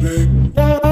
Big